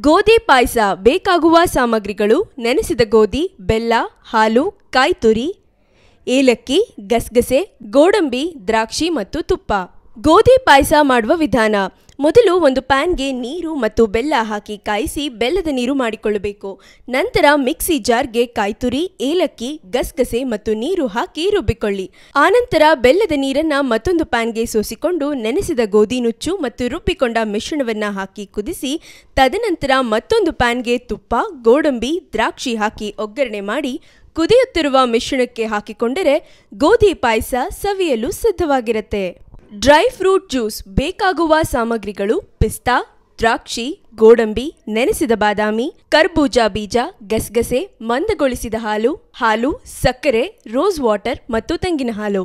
ಗೋಧಿ ಪಾಯಸ ಬೇಕಾಗುವ ಸಾಮಗ್ರಿಗಳು ನೆನೆಸಿದ ಗೋಧಿ, ಬೆಲ್ಲ, ಹಾಲು, ಕಾಯ್ತುರಿ, ಏಲಕ್ಕಿ, ಗಸಗಸೆ, ಗೋಡಂಬಿ, ದ್ರಾಕ್ಷಿ ಮತ್ತು ತುಪ್ಪ. ಗೋಧಿ ಪಾಯಸ ಮಾಡುವ ವಿಧಾನ. ಮೊದಲು ಒಂದು ಪ್ಯಾನ್ಗೆ ನೀರು ಮತ್ತು ಬೆಲ್ಲ ಹಾಕಿ ಕಾಯಿಸಿ ಬೆಲ್ಲದ ನೀರು ಮಾಡಿಕೊಳ್ಳಬೇಕು. ನಂತರ ಮಿಕ್ಸಿ ಜಾರ್ಗೆ ಕಾಯ್ತುರಿ, ಏಲಕ್ಕಿ, ಗಸಗಸೆ ಮತ್ತು ನೀರು ಹಾಕಿ ರುಬ್ಬಿಕೊಳ್ಳಿ. ಆನಂತರ ಬೆಲ್ಲದ ನೀರನ್ನ ಮತ್ತೊಂದು ಪ್ಯಾನ್ಗೆ ಸೋಸಿಕೊಂಡು ನೆನೆಸಿದ ಗೋಧಿ ನುಚ್ಚು ಮತ್ತು ರುಬ್ಬಿಕೊಂಡ ಮಿಶ್ರಣವನ್ನ ಹಾಕಿ ಕುದಿಸಿ, ತದನಂತರ ಮತ್ತೊಂದು ಪ್ಯಾನ್ಗೆ ತುಪ್ಪ, ಗೋಡಂಬಿ, ದ್ರಾಕ್ಷಿ ಹಾಕಿ ಒಗ್ಗರಣೆ ಮಾಡಿ ಕುದಿಯುತ್ತಿರುವ ಮಿಶ್ರಣಕ್ಕೆ ಹಾಕಿಕೊಂಡರೆ ಗೋಧಿ ಪಾಯಸ ಸವಿಯಲು ಸಿದ್ಧವಾಗಿರುತ್ತೆ. ಡ್ರೈ ಫ್ರೂಟ್ ಜ್ಯೂಸ್ ಬೇಕಾಗುವ ಸಾಮಗ್ರಿಗಳು ಪಿಸ್ತಾ, ದ್ರಾಕ್ಷಿ, ಗೋಡಂಬಿ, ನೆನೆಸಿದ ಬಾದಾಮಿ, ಕರ್ಬೂಜ ಬೀಜ, ಗಸಗಸೆ, ಮಂದಗೊಳಿಸಿದ ಹಾಲು ಹಾಲು, ಸಕ್ಕರೆ, ರೋಸ್ ವಾಟರ್ ಮತ್ತು ತೆಂಗಿನ ಹಾಲು.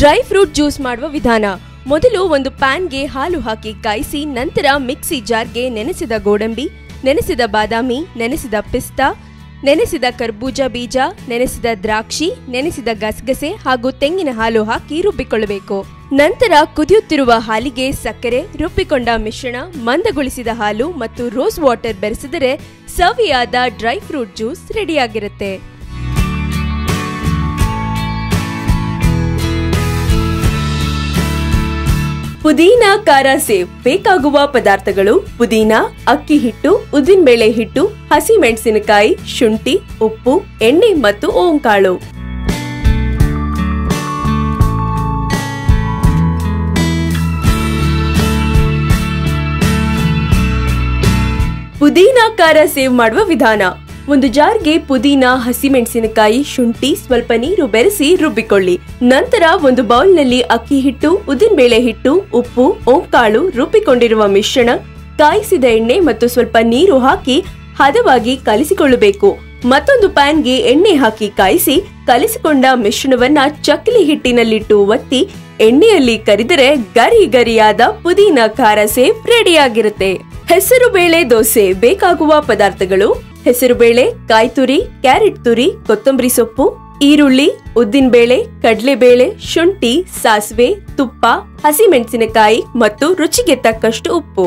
ಡ್ರೈ ಫ್ರೂಟ್ ಜ್ಯೂಸ್ ಮಾಡುವ ವಿಧಾನ ಮೊದಲು ಒಂದು ಪ್ಯಾನ್ಗೆ ಹಾಲು ಹಾಕಿ ಕಾಯಿಸಿ, ನಂತರ ಮಿಕ್ಸಿ ಜಾರ್ಗೆ ನೆನೆಸಿದ ಗೋಡಂಬಿ, ನೆನೆಸಿದ ಬಾದಾಮಿ, ನೆನೆಸಿದ ಪಿಸ್ತಾ, ನೆನೆಸಿದ ಕರ್ಬೂಜ ಬೀಜ, ನೆನೆಸಿದ ದ್ರಾಕ್ಷಿ, ನೆನೆಸಿದ ಗಸಗಸೆ ಹಾಗೂ ತೆಂಗಿನ ಹಾಲು ಹಾಕಿ ರುಬ್ಬಿಕೊಳ್ಳಬೇಕು. ನಂತರ ಕುದಿಯುತ್ತಿರುವ ಹಾಲಿಗೆ ಸಕ್ಕರೆ, ರುಬ್ಬಿಕೊಂಡ ಮಿಶ್ರಣ, ಮಂದಗೊಳಿಸಿದ ಹಾಲು ಮತ್ತು ರೋಸ್ ವಾಟರ್ ಬೆರೆಸಿದರೆ ಸವಿಯಾದ ಡ್ರೈ ಫ್ರೂಟ್ ಜ್ಯೂಸ್ ರೆಡಿಯಾಗಿರುತ್ತೆ. ಪುದೀನಾ ಖಾರ ಸೇವ್. ಬೇಕಾಗುವ ಪದಾರ್ಥಗಳು ಪುದೀನಾ, ಅಕ್ಕಿ ಹಿಟ್ಟು ಉದ್ದಿನಬೇಳೆ ಹಿಟ್ಟು, ಹಸಿ ಮೆಣಸಿನಕಾಯಿ, ಶುಂಠಿ, ಉಪ್ಪು, ಎಣ್ಣೆ ಮತ್ತು ಓಂಕಾಳು. ಪುದೀನಾ ಖಾರ ಸೇವ್ ಮಾಡುವ ವಿಧಾನ. ಒಂದು ಜಾರ್ಗೆ ಪುದೀನಾ, ಹಸಿಮೆಣಸಿನಕಾಯಿ, ಶುಂಠಿ, ಸ್ವಲ್ಪ ನೀರು ಬೆರೆಸಿ ರುಬ್ಬಿಕೊಳ್ಳಿ. ನಂತರ ಒಂದು ಬೌಲ್ನಲ್ಲಿ ಅಕ್ಕಿ ಹಿಟ್ಟು, ಉದ್ದಿನಬೇಳೆ ಹಿಟ್ಟು, ಉಪ್ಪು, ಓಂಕಾಳು ರುಬ್ಬಿಕೊಂಡಿರುವ ಮಿಶ್ರಣ, ಕಾಯಿಸಿದ ಎಣ್ಣೆ ಮತ್ತು ಸ್ವಲ್ಪ ನೀರು ಹಾಕಿ ಹದವಾಗಿ ಕಲಿಸಿಕೊಳ್ಳಬೇಕು. ಮತ್ತೊಂದು ಪ್ಯಾನ್ಗೆ ಎಣ್ಣೆ ಹಾಕಿ ಕಾಯಿಸಿ ಕಲಿಸಿಕೊಂಡ ಮಿಶ್ರಣವನ್ನ ಚಕ್ಲಿ ಹಿಟ್ಟಿನಲ್ಲಿಟ್ಟು ಒತ್ತಿ ಎಣ್ಣೆಯಲ್ಲಿ ಕರಿದರೆ ಗರಿ ಗರಿಯಾದ ಪುದೀನ ಖಾರ ಸೇವ್ ರೆಡಿಯಾಗಿರುತ್ತೆ. ಹೆಸರು ಬೇಳೆ ದೋಸೆ ಬೇಕಾಗುವ ಪದಾರ್ಥಗಳು ಹೆಸರುಬೇಳೆ ಕಾಯಿ ತುರಿ ಕ್ಯಾರೆಟ್ ತುರಿ, ಕೊತ್ತಂಬರಿ ಸೊಪ್ಪು, ಈರುಳ್ಳಿ, ಉದ್ದಿನ ಬೇಳೆ ಕಡಲೆ ಕಡಲೆಬೇಳೆ, ಶುಂಠಿ, ಸಾಸಿವೆ, ತುಪ್ಪ, ಹಸಿಮೆಣಸಿನಕಾಯಿ ಮತ್ತು ರುಚಿಗೆ ತಕ್ಕಷ್ಟು ಉಪ್ಪು.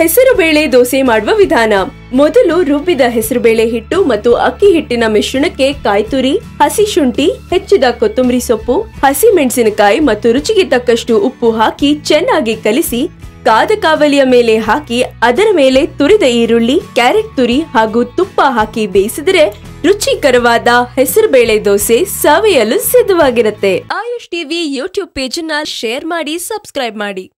ಹೆಸರುಬೇಳೆ ದೋಸೆ ಮಾಡುವ ವಿಧಾನ. ಮೊದಲು ರುಬ್ಬಿದ ಹೆಸರುಬೇಳೆ ಹಿಟ್ಟು ಮತ್ತು ಅಕ್ಕಿ ಹಿಟ್ಟಿನ ಮಿಶ್ರಣಕ್ಕೆ ಕಾಯ್ತುರಿ, ಹಸಿ ಶುಂಠಿ, ಹೆಚ್ಚಿದ ಕೊತ್ತಂಬರಿ ಸೊಪ್ಪು, ಹಸಿ ಮೆಣಸಿನಕಾಯಿ ಮತ್ತು ರುಚಿಗೆ ತಕ್ಕಷ್ಟು ಉಪ್ಪು ಹಾಕಿ ಚೆನ್ನಾಗಿ ಕಲಿಸಿ, ಕಾದ ಕಾವಲಿಯ ಮೇಲೆ ಹಾಕಿ, ಅದರ ಮೇಲೆ ತುರಿದ ಈರುಳ್ಳಿ, ಕ್ಯಾರೆಟ್ ತುರಿ ಹಾಗೂ ತುಪ್ಪ ಹಾಕಿ ಬೇಯಿಸಿದರೆ ರುಚಿಕರವಾದ ಹೆಸರುಬೇಳೆ ದೋಸೆ ಸವಿಯಲು ಸಿದ್ಧವಾಗಿರುತ್ತೆ. Aayush TV YouTube page share ಮಾಡಿ, ಸಬ್ಸ್ಕ್ರೈಬ್ ಮಾಡಿ.